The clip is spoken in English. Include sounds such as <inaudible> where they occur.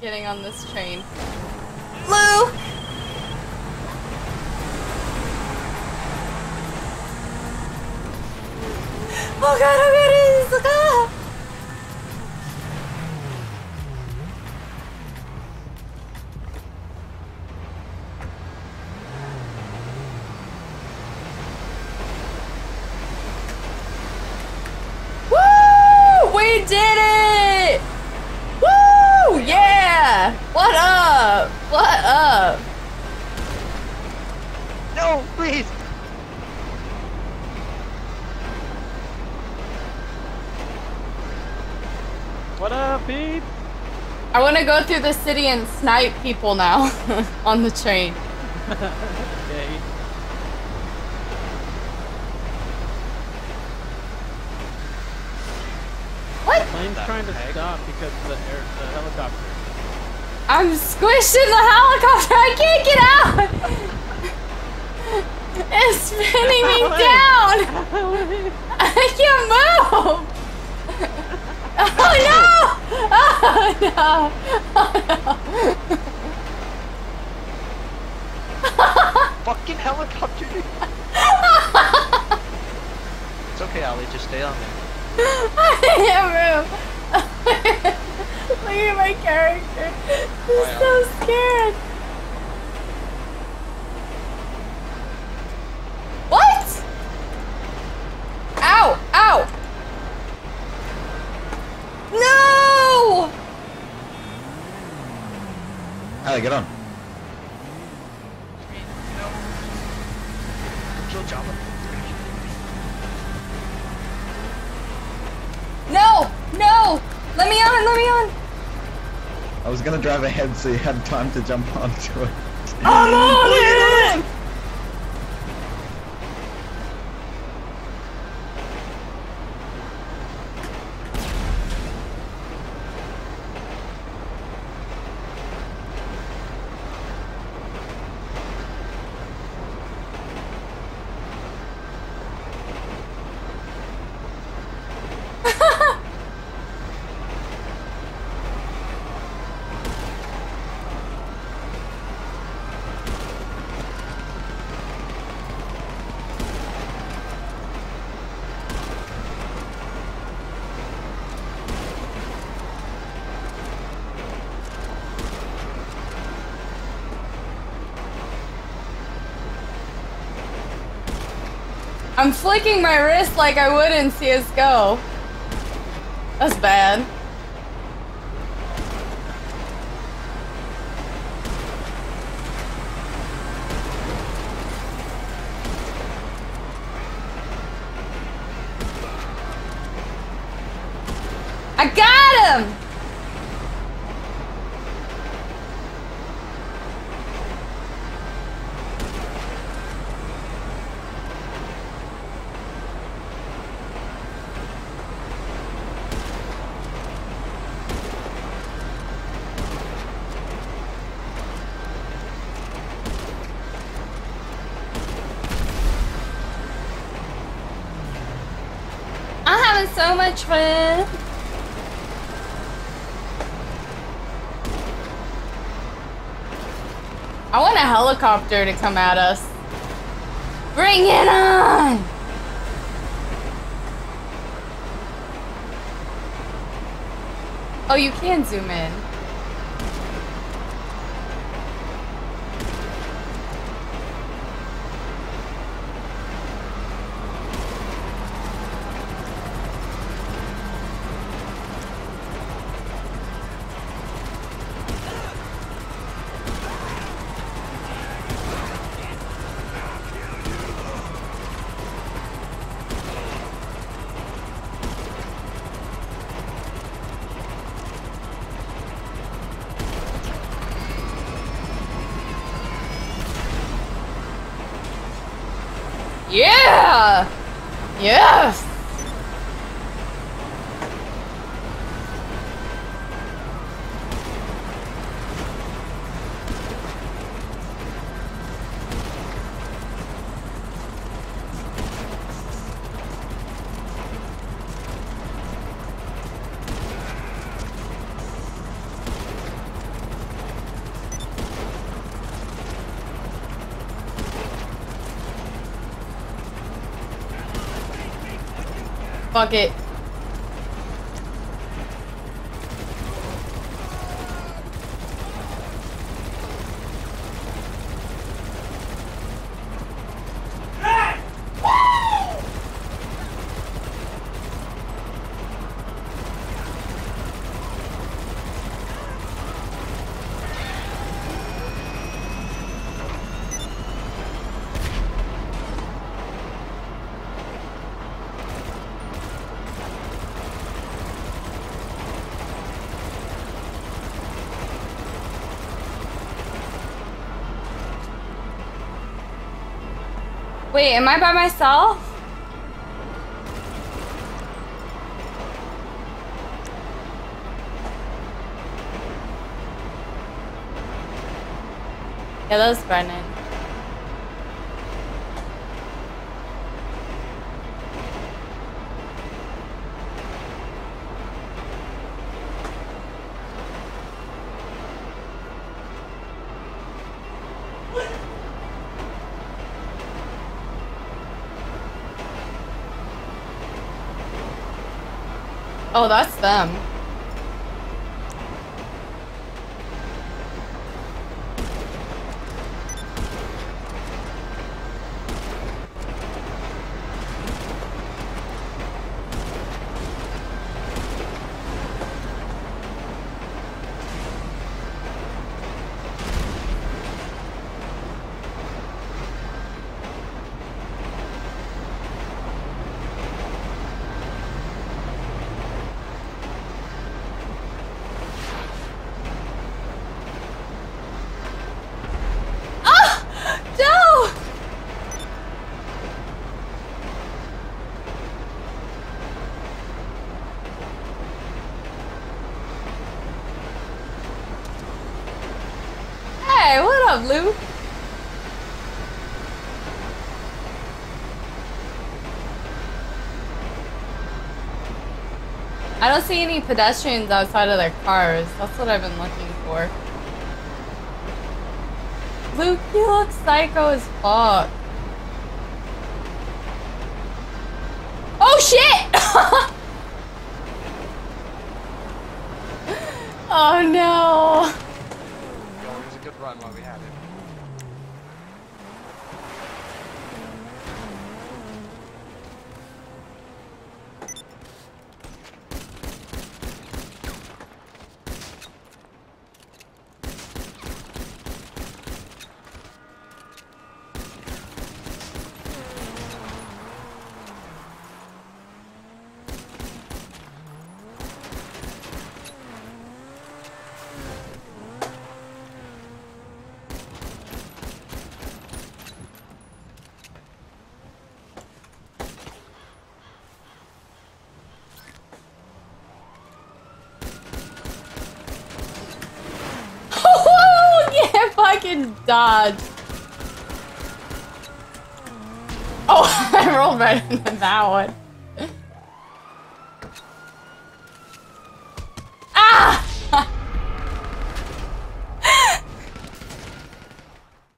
getting on this train. Lou! Oh god, god, it's the car! Woo! We did it! Woo! Yeah! What up? What up? No, please. What up, Pete? I want to go through the city and snipe people now <laughs> on the train. <laughs> Okay. What? Plane's trying to heck? stop because the, air, the helicopter. I'm squished in the helicopter. I can't get out. It's spinning me down. I can't move. Oh no! Oh no! Oh no! Fucking helicopter. it's okay, Ally. Just stay on there. <laughs> I can't move. <laughs> Look at my character. He's so scared. What? Ow! Ow! No! Ally, get on. No! No! Let me on! Let me on! I was gonna drive ahead so you had time to jump onto it. I'm on oh, it! I'm flicking my wrist like I would in CSGO. That's bad. I got him! I'm having so much fun. I want a helicopter to come at us. Bring it on! Oh, you can zoom in. Yes! Fuck it. Wait, am I by myself? Yeah, that was Brennan. Oh, that's them. Ah! No! Hey, what up, Luke? I don't see any pedestrians outside of their cars. That's what I've been looking for. Luke, you look psycho as fuck. Oh shit! <laughs> oh no! Yo, it was a good run while we had it. yeah, dodge. Oh, <laughs> I rolled right into that one.